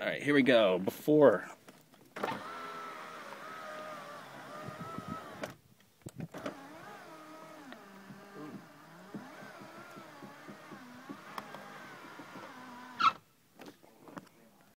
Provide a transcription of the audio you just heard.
All right, here we go. Before